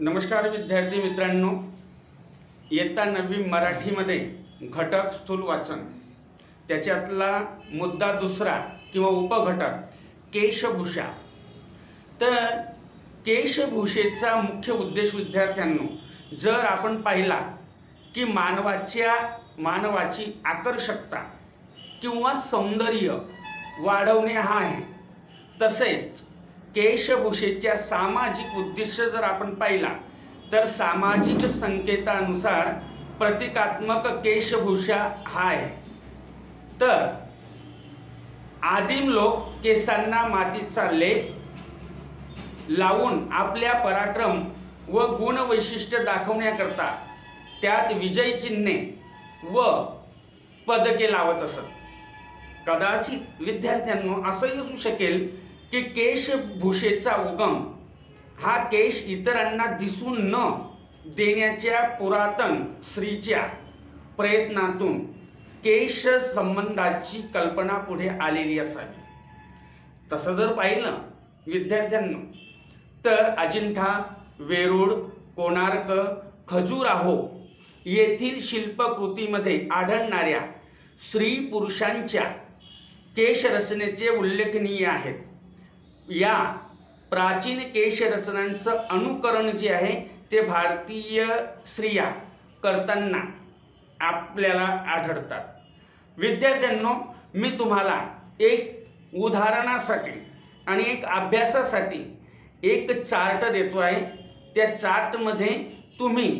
नमस्कार विद्यार्थी मित्रांनो. इयत्ता नववी मराठीमध्ये घटक स्थूल वाचन. त्याच्यातला मुद्दा दुसरा किंवा उपघटक केशभूषा. तर केशभूषेचा मुख्य उद्देश विद्यार्थ्यांनो जर आपण पाहिला की मानवाच्या मानवाची आकर्षकता किंवा सौंदर्य वाढवणे हा आहे. तसेच केशभूषेच्या सामाजिक उद्दिष्ट जर आपण पाहिला तर सामाजिक संकेतानुसार प्रतिकात्मक केशभूषा हा आहे. तर आदिम लोक केसांना मातीचा लेप लावून आपल्या पराक्रम व गुणवैशिष्ट्य दाखवण्याकरता त्यात विजय चिन्हे व पदके लावत असत. कदाचित विद्यार्थ्यांनो असंही असू शकेल की केशभूषेचा उगम हा केश इतरांना दिसून न देण्याच्या पुरातन स्त्रीच्या प्रयत्नातून केश संबंधाची कल्पना पुढे आलेली असावी. तसं जर पाहिलं विद्यार्थ्यांना तर अजिंठा वेरूळ कोणार्क खजुराहो येथील शिल्पकृतीमध्ये आढळणाऱ्या स्त्री पुरुषांच्या केशरचनेचे उल्लेखनीय आहेत. या प्राचीन केशरचनांचं अनुकरण जे आहे ते भारतीय स्त्रिया करताना आपल्याला आढळतात. विद्यार्थ्यांनो मी तुम्हाला एक उदाहरणासाठी आणि एक अभ्यासासाठी एक चार्ट देतो आहे. त्या चार्टमध्ये तुम्ही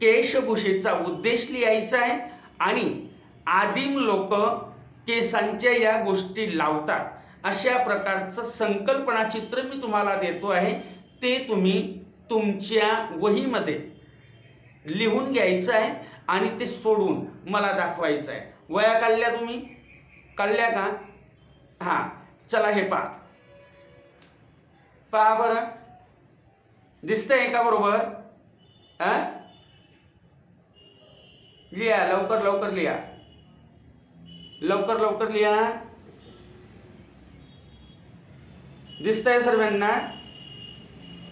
केशभूषेचा उद्देश लिहायचा आहे आणि आदिम लोक केसांच्या या गोष्टी लावतात. अशा प्रकारचं संकल्पना चित्र मी तुम्हाला देतो आहे. ते तुम्ही तुमच्या वहीमध्ये लिहून घ्यायचं आहे आणि ते सोडून मला दाखवायचं आहे. वया काढल्या तुम्ही? काढल्या का? हां चला हे पहा. पहा बरं. दिसतंय का बरोबर? हां? लिहा लवकर लवकर लिहा. लवकर लवकर लिहा. दिसतंय सर्वांना?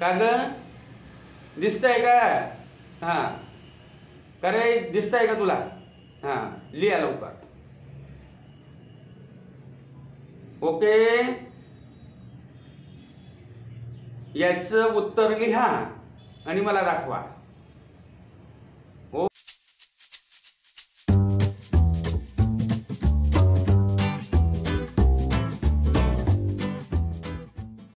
का ग? दिसतंय का? हां. करे दिसत आहे का तुला? हां लिहा लवकर. ओके? याचं उत्तर लिहा आणि मला दाखवा.